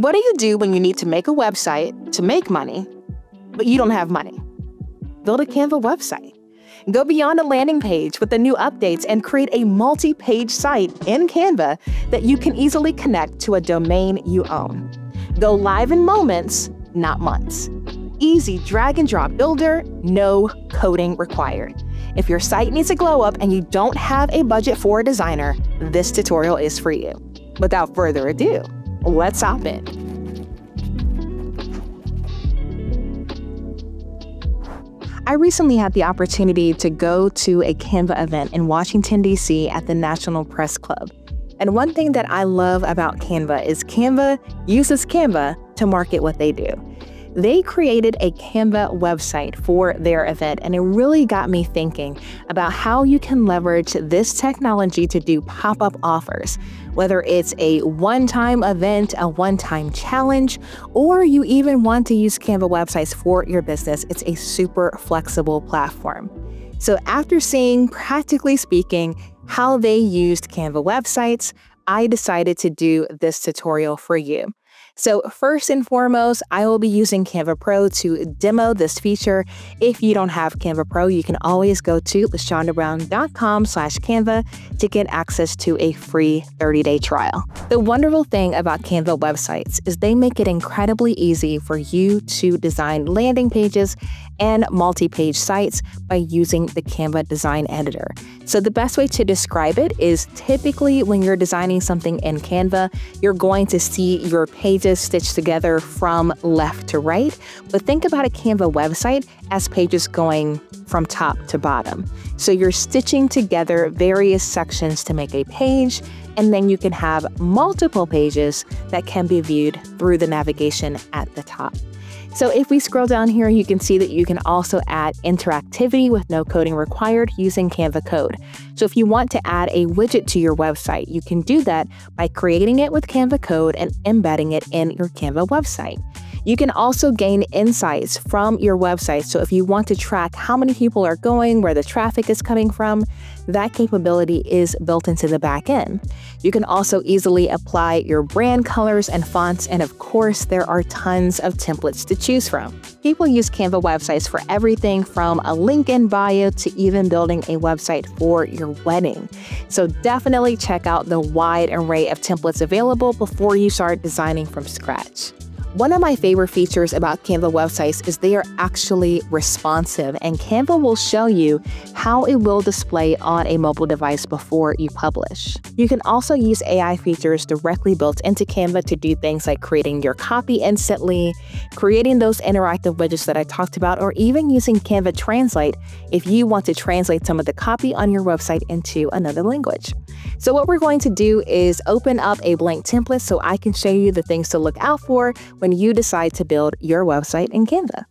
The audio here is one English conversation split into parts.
What do you do when you need to make a website to make money, but you don't have money? Build a Canva website. Go beyond a landing page with the new updates and create a multi page site in Canva that you can easily connect to a domain you own. Go live in moments, not months. Easy drag and drop builder, no coding required. If your site needs a glow up and you don't have a budget for a designer, this tutorial is for you. Without further ado, let's hop in. I recently had the opportunity to go to a Canva event in Washington, D.C. at the National Press Club. And one thing that I love about Canva is Canva uses Canva to market what they do they created a Canva website for their event, and it really got me thinking about how you can leverage this technology to do pop up offers. Whether it's a one time event, a one time challenge, or you even want to use Canva websites for your business, it's a super flexible platform. So, after seeing, practically speaking, how they used Canva websites, I decided to do this tutorial for you. So first and foremost, I will be using Canva Pro to demo this feature. If you don't have Canva Pro, you can always go to lashondabrown.com slash Canva to get access to a free 30-day trial. The wonderful thing about Canva websites is they make it incredibly easy for you to design landing pages and multi-page sites by using the Canva design editor. So the best way to describe it is typically when you're designing something in Canva, you're going to see your pages stitched together from left to right. But think about a Canva website as pages going from top to bottom. So you're stitching together various sections to make a page, and then you can have multiple pages that can be viewed through the navigation at the top. So if we scroll down here, you can see that you can also add interactivity with no coding required using Canva Code. So if you want to add a widget to your website, you can do that by creating it with Canva Code and embedding it in your Canva website. You can also gain insights from your website. So if you want to track how many people are going, where the traffic is coming from, that capability is built into the back end. You can also easily apply your brand colors and fonts, and of course, there are tons of templates to choose from. People use Canva websites for everything from a link in bio to even building a website for your wedding. So definitely check out the wide array of templates available before you start designing from scratch. One of my favorite features about Canva websites is they are actually responsive, and Canva will show you how it will display on a mobile device before you publish. You can also use AI features directly built into Canva to do things like creating your copy instantly, creating those interactive widgets that I talked about, or even using Canva Translate if you want to translate some of the copy on your website into another language. So what we're going to do is open up a blank template so I can show you the things to look out for when you decide to build your website in Canva.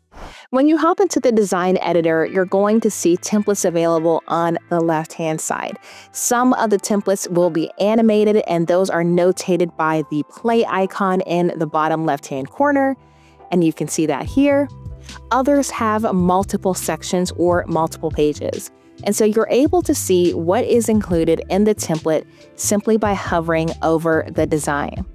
When you hop into the design editor, you're going to see templates available on the left-hand side. Some of the templates will be animated and those are notated by the play icon in the bottom left-hand corner. And you can see that here. Others have multiple sections or multiple pages. And so you're able to see what is included in the template simply by hovering over the design.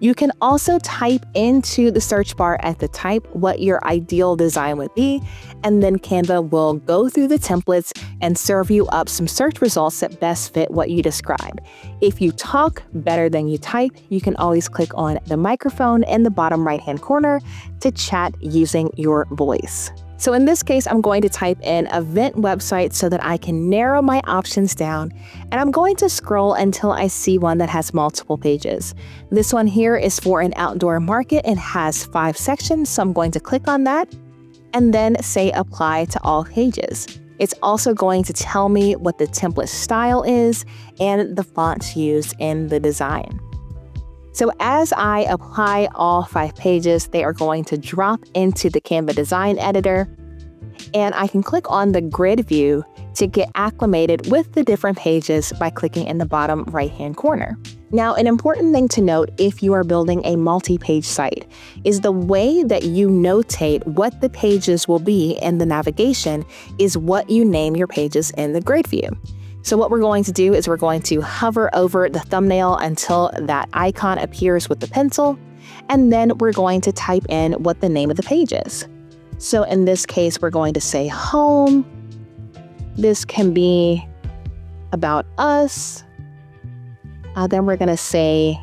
You can also type into the search bar at the type what your ideal design would be, and then Canva will go through the templates and serve you up some search results that best fit what you describe. If you talk better than you type, you can always click on the microphone in the bottom right hand corner to chat using your voice. So in this case, I'm going to type in event website so that I can narrow my options down, and I'm going to scroll until I see one that has multiple pages. This one here is for an outdoor market and has five sections, so I'm going to click on that and then say apply to all pages. It's also going to tell me what the template style is and the fonts used in the design. So as I apply all five pages, they are going to drop into the Canva design editor and I can click on the grid view to get acclimated with the different pages by clicking in the bottom right hand corner. Now, an important thing to note if you are building a multi-page site is the way that you notate what the pages will be in the navigation is what you name your pages in the grid view. So what we're going to do is we're going to hover over the thumbnail until that icon appears with the pencil. and then we're going to type in what the name of the page is. So in this case, we're going to say home. This can be about us. Uh, then we're going to say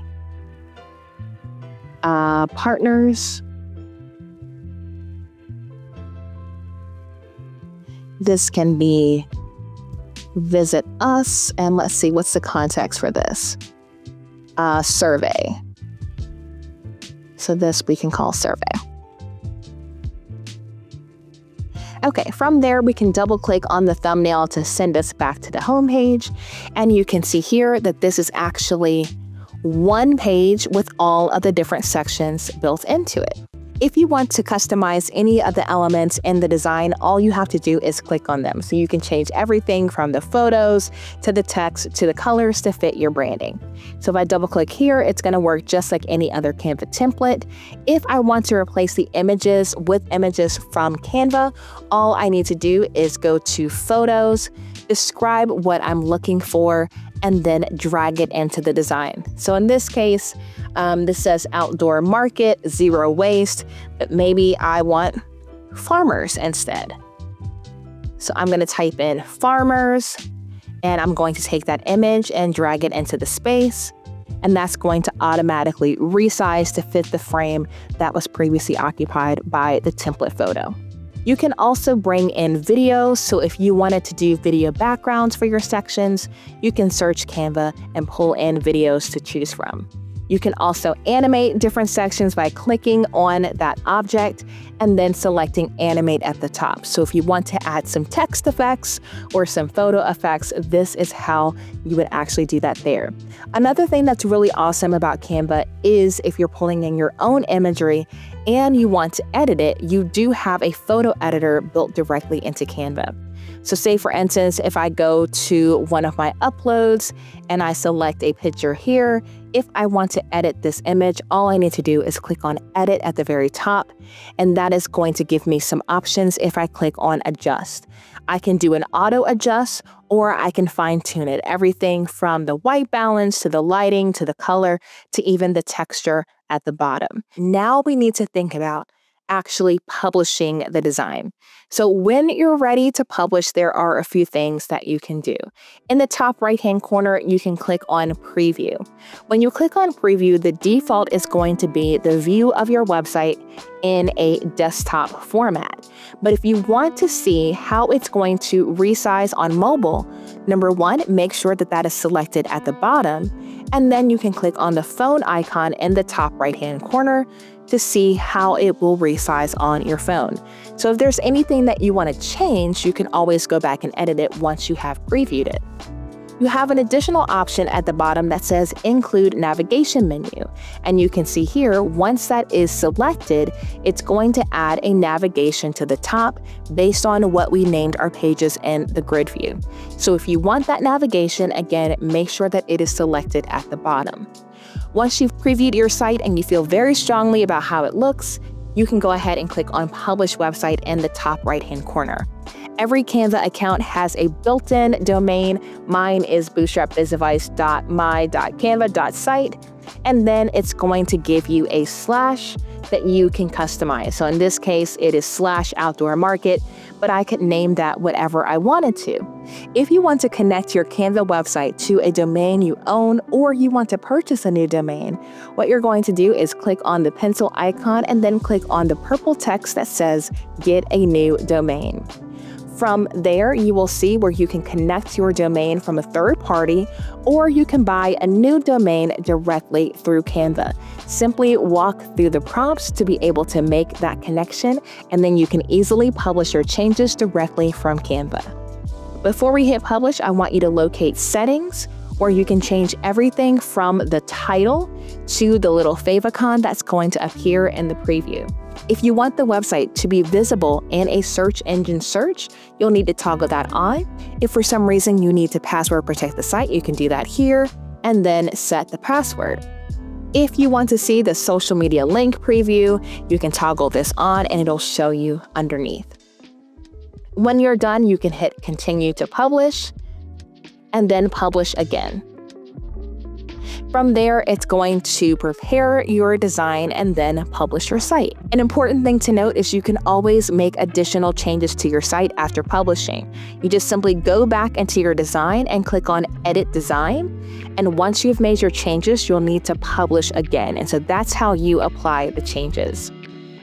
uh, partners. This can be visit us. And let's see, what's the context for this? Uh, survey. So this we can call survey. Okay, from there we can double click on the thumbnail to send us back to the home page. And you can see here that this is actually one page with all of the different sections built into it. If you want to customize any of the elements in the design, all you have to do is click on them. So you can change everything from the photos to the text to the colors to fit your branding. So if I double click here, it's going to work just like any other Canva template. If I want to replace the images with images from Canva, all I need to do is go to photos, describe what I'm looking for, and then drag it into the design. So in this case, um, this says outdoor market, zero waste, but maybe I want farmers instead. So I'm going to type in farmers and I'm going to take that image and drag it into the space. And that's going to automatically resize to fit the frame that was previously occupied by the template photo. You can also bring in videos, so if you wanted to do video backgrounds for your sections, you can search Canva and pull in videos to choose from. You can also animate different sections by clicking on that object and then selecting animate at the top. So if you want to add some text effects or some photo effects, this is how you would actually do that there. Another thing that's really awesome about Canva is if you're pulling in your own imagery and you want to edit it, you do have a photo editor built directly into Canva. So say for instance, if I go to one of my uploads and I select a picture here, if I want to edit this image, all I need to do is click on edit at the very top, and that is going to give me some options if I click on adjust. I can do an auto adjust or I can fine tune it. Everything from the white balance to the lighting to the color to even the texture at the bottom. Now we need to think about actually publishing the design. So when you're ready to publish, there are a few things that you can do. In the top right hand corner, you can click on preview. When you click on preview, the default is going to be the view of your website in a desktop format. But if you want to see how it's going to resize on mobile, number one, make sure that that is selected at the bottom. And then you can click on the phone icon in the top right hand corner to see how it will resize on your phone. So if there's anything that you want to change, you can always go back and edit it once you have previewed it. You have an additional option at the bottom that says Include Navigation Menu. And you can see here, once that is selected, it's going to add a navigation to the top based on what we named our pages in the grid view. So if you want that navigation, again, make sure that it is selected at the bottom. Once you've previewed your site and you feel very strongly about how it looks, you can go ahead and click on Publish Website in the top right hand corner. Every Canva account has a built in domain. Mine is bootstrapbizadvice.my.canva.site. And then it's going to give you a slash that you can customize. So in this case, it is slash outdoor market, but I could name that whatever I wanted to. If you want to connect your Canva website to a domain you own or you want to purchase a new domain, what you're going to do is click on the pencil icon and then click on the purple text that says Get a New Domain. From there, you will see where you can connect your domain from a third party, or you can buy a new domain directly through Canva. Simply walk through the prompts to be able to make that connection, and then you can easily publish your changes directly from Canva. Before we hit publish, I want you to locate settings, where you can change everything from the title to the little favicon that's going to appear in the preview. If you want the website to be visible in a search engine search, you'll need to toggle that on. If for some reason you need to password protect the site, you can do that here and then set the password. If you want to see the social media link preview, you can toggle this on and it'll show you underneath. When you're done, you can hit continue to publish and then publish again. From there, it's going to prepare your design and then publish your site. An important thing to note is you can always make additional changes to your site after publishing. You just simply go back into your design and click on Edit Design. And once you've made your changes, you'll need to publish again. And so that's how you apply the changes.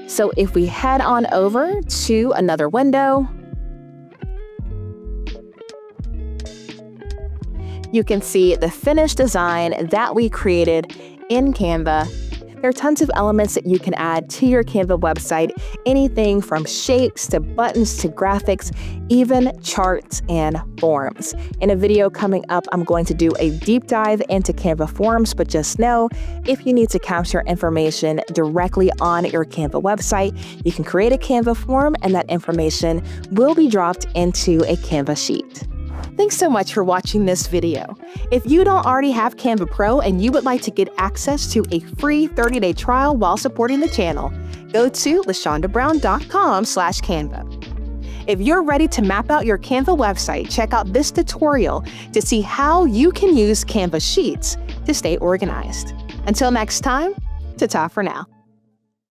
So if we head on over to another window, you can see the finished design that we created in Canva. There are tons of elements that you can add to your Canva website, anything from shapes to buttons to graphics, even charts and forms. In a video coming up, I'm going to do a deep dive into Canva forms, but just know if you need to capture information directly on your Canva website, you can create a Canva form and that information will be dropped into a Canva sheet. Thanks so much for watching this video. If you don't already have Canva Pro and you would like to get access to a free 30-day trial while supporting the channel, go to lashondabrown.com slash Canva. If you're ready to map out your Canva website, check out this tutorial to see how you can use Canva Sheets to stay organized. Until next time, ta-ta for now.